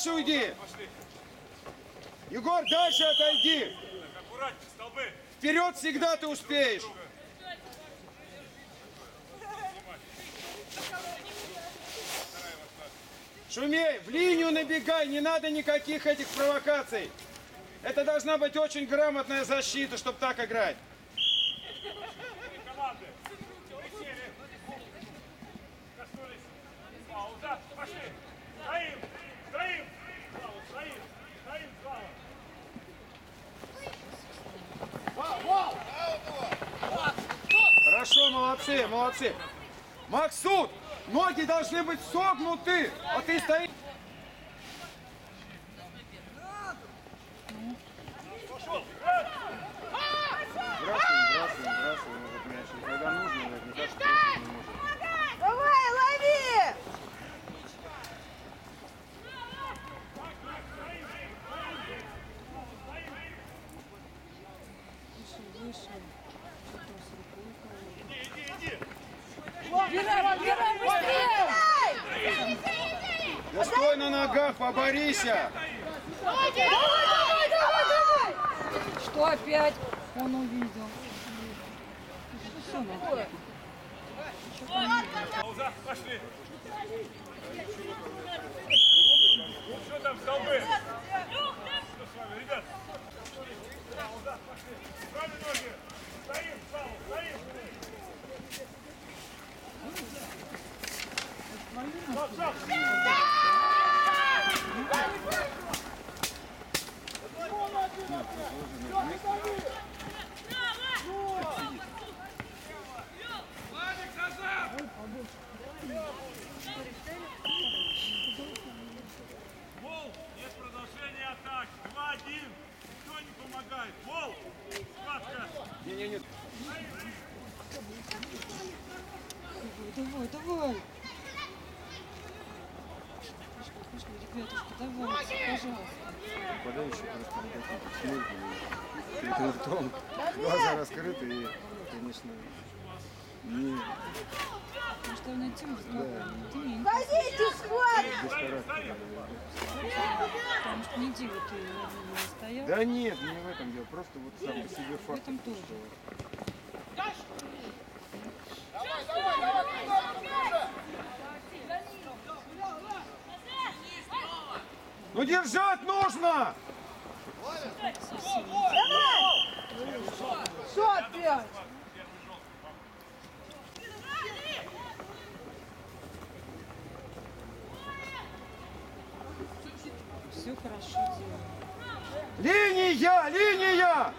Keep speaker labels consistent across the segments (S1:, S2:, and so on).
S1: дальше уйди. Егор, дальше отойди. Вперед всегда ты успеешь. Шумей, в линию набегай, не надо никаких этих провокаций. Это должна быть очень грамотная защита, чтобы так играть.
S2: Команды. Присели. Коснулись. Пауза. Пошли. Стоим. Стоим. Слава, стоим. Стоим, Слава.
S1: Хорошо, молодцы, молодцы. Максут, ноги должны быть согнуты, а ты стоишь. Здравствуй, здравствуй, здравствуй. Этот мяч. И Когда нужно, мне кажется, просто не может.
S3: Давай, лови! Вера, Вера, быстрее!
S1: Да стой на ногах, поборися.
S3: Давай, давай, давай, давай! Что опять? Он увидел. Все, нахуй.
S2: Пауза. Пошли. Что там, столбы? Что с вами, ребят? Пауза. Пошли. Правильно ноги. Стоим, Слава, стоим. Стоп, стоп. Вол,
S1: перед ртом, глаза раскрыты и, конечно, не
S3: Потому что. Ты не
S4: Возите схват!
S1: бесхарактерный.
S3: потому что не дело ты не стоял.
S1: Да нет, не в этом дело, просто вот сам по себе
S3: В
S1: факт.
S3: этом тоже.
S1: Ну держать нужно!
S4: Опять?
S3: Все хорошо.
S1: Линия! Линия!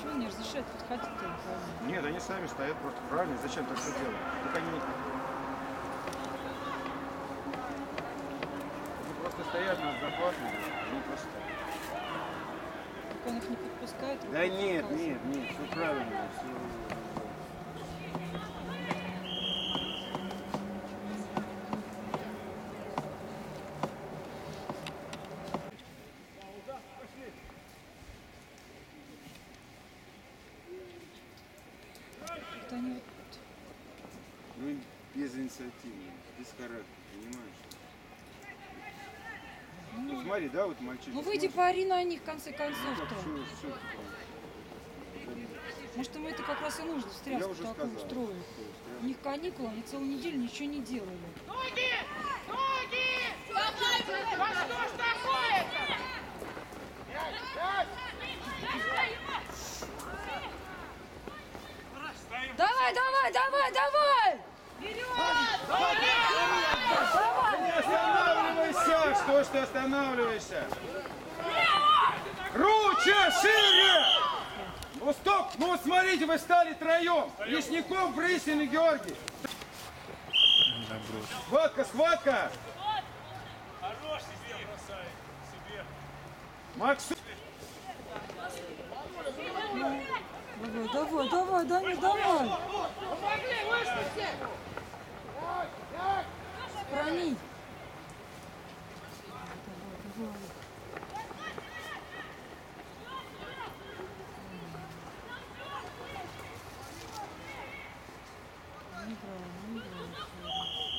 S3: Чего не не пойму.
S1: Нет, они сами стоят просто правильно. Зачем так все делать? Не... Они просто стоят на безопасности. Они просто...
S3: Так он их не подпускает?
S1: Да нет, нет, нет, все правильно. Все...
S3: Вот они вот
S1: Ну, без инициативы, без характера, понимаешь? Ну, смотри, да, вот мальчик.
S3: Ну выйди поори на них в конце концов-то.
S1: Что, что,
S3: Может им это как раз и нужно, встряску такую
S1: сказал.
S3: устроить. У них каникулы, они целую неделю ничего не делали. Давай, давай, давай, давай!
S1: Не останавливайся! Что останавливаешься? Круче, шире! Ну стоп! Ну вот смотрите, вы стали троем. Лесников, Брысин и Георгий. Схватка, схватка!
S2: Хорош себе бросай. Себе.
S1: Максу!
S3: Давай, давай, давай, давай! Храни!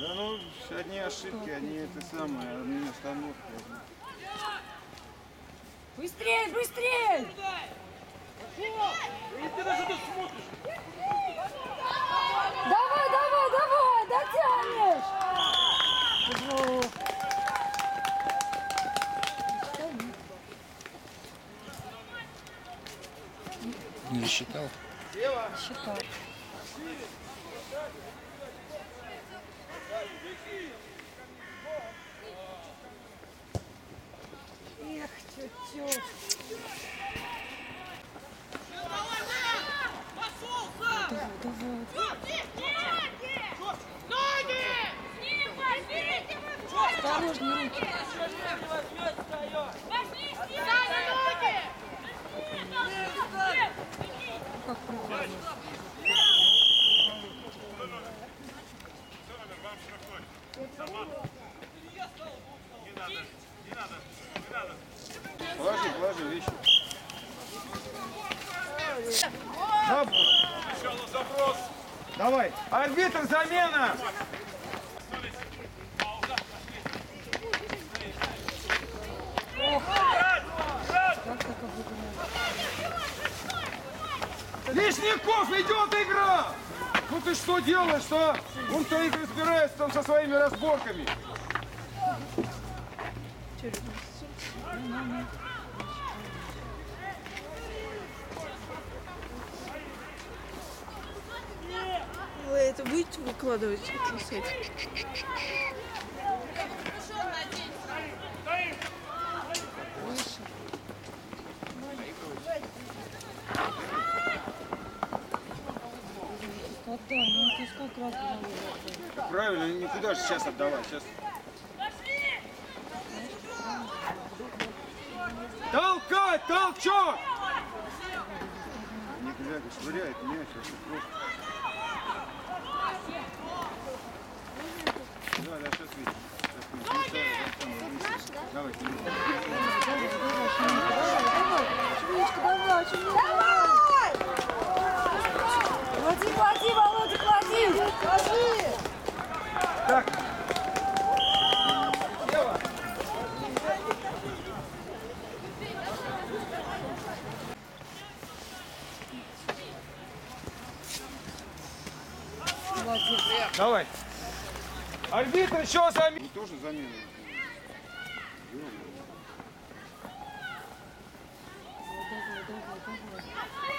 S1: Да ну, одни ошибки, одни это самое, одни остановки.
S3: Быстрей, быстрей! Давай, давай, давай, дотянешь!
S5: Не засчитал?
S3: Считал. Давай, давай. Осторожнее руки. Как прыгает.
S1: Положи, положи вещи. Стоп.
S2: Сначала заброс.
S1: Давай. Арбитр, замена!
S3: Как так обыграл?
S1: Лишников, идет игра! Ну ты что делаешь, что? Он то игры разбирается там со своими разборками.
S4: Вы это будете выкладывать сеть?
S3: Отдай, ну ты сколько раз говорил?
S1: Правильно, никуда же сейчас отдавать. Сейчас. Толкать, толчок! Не швыряет мяч, это просто. Да, да, сейчас видишь. Сейчас видишь. Давай,
S3: давай, Чумичка, давай!
S1: Давай. Арбитр еще замена. Тоже замена.
S3: Давай, давай, давай.
S2: Я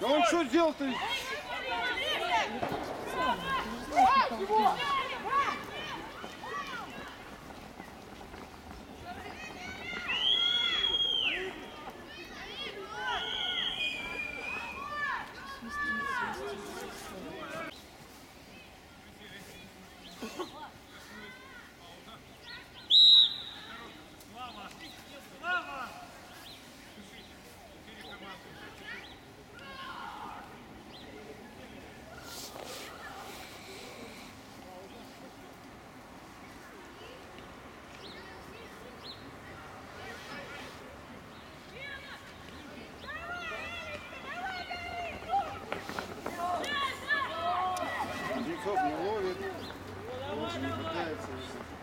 S1: Да он что сделал-то? 的主题。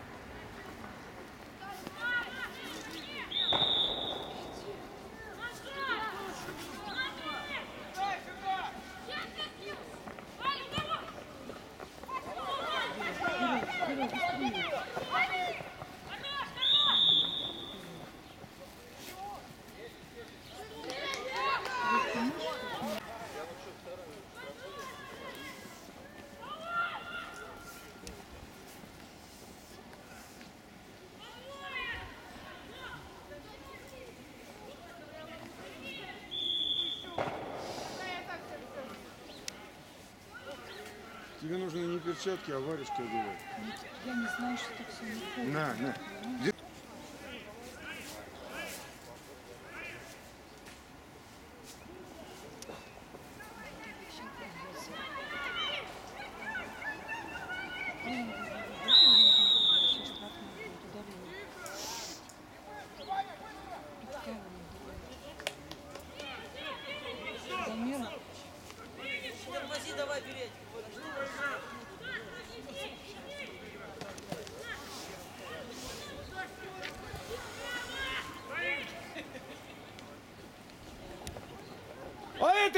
S1: Тебе нужно не перчатки, а варежки одевать.
S3: Я не знаю, что так все.
S1: На, на.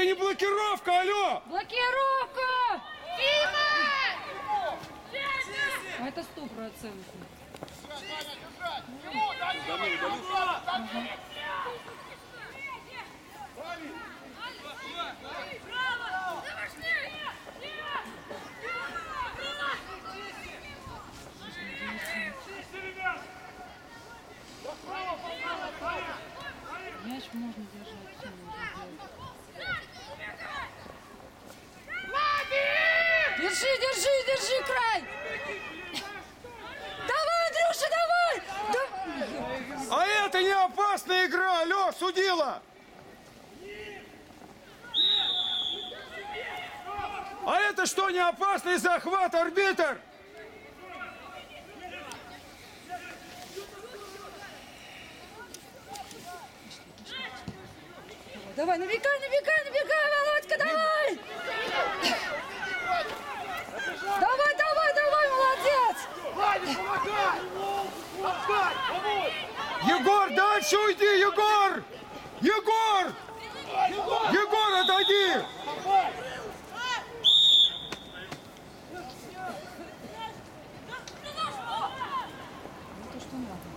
S1: Это не блокировка, алло!
S3: Блокировка! А это стопроцентно. Мяч можно держать, все можно делать. Держи, держи, край! Давай, Андрюша, давай! Да-
S1: А это не опасная игра, алло, судила! А это что, не опасный захват, арбитр?
S3: Давай, набегай, набегай, набегай, Володька! Давай, давай, давай, молодец!
S1: Егор, дальше уйди, Егор! Егор! Егор, отойди!
S3: То, что надо.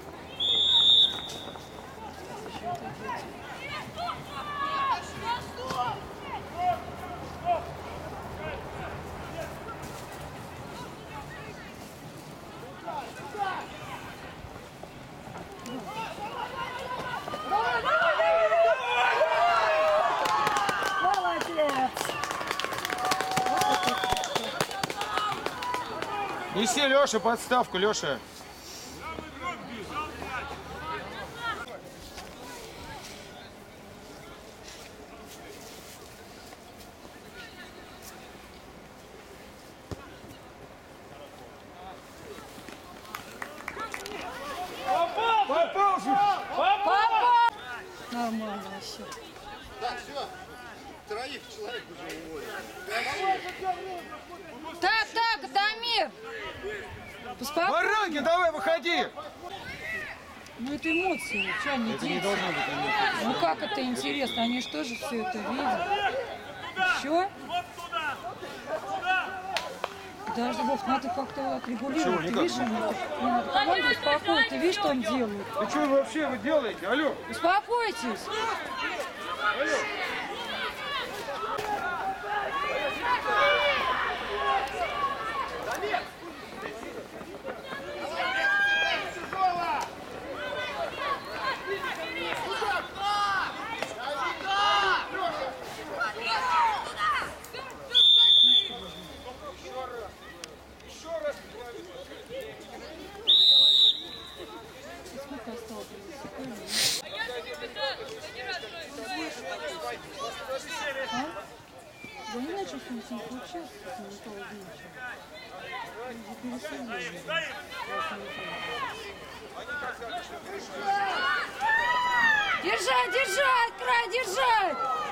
S3: Молодец!
S1: Неси, Леша, подставку, Леша. Попал же!
S3: Нормально вообще.
S6: Так, все. Троих человек уже уводят.
S3: Так, так, Дамир! Успокойся.
S1: Баранки, давай, выходи!
S3: Ну это эмоции, что они дети? Ну как это интересно, они же тоже все это видят. Еще? Даже, Вов, надо как-то отрегулировать. Ты видишь, они не надо команду успокоить. Ты видишь, что он делает?
S1: Да что вы вообще вы делаете? Алло!
S3: Успокойтесь. Сколько 8 получается, но не стало Держать, держать, край, держать!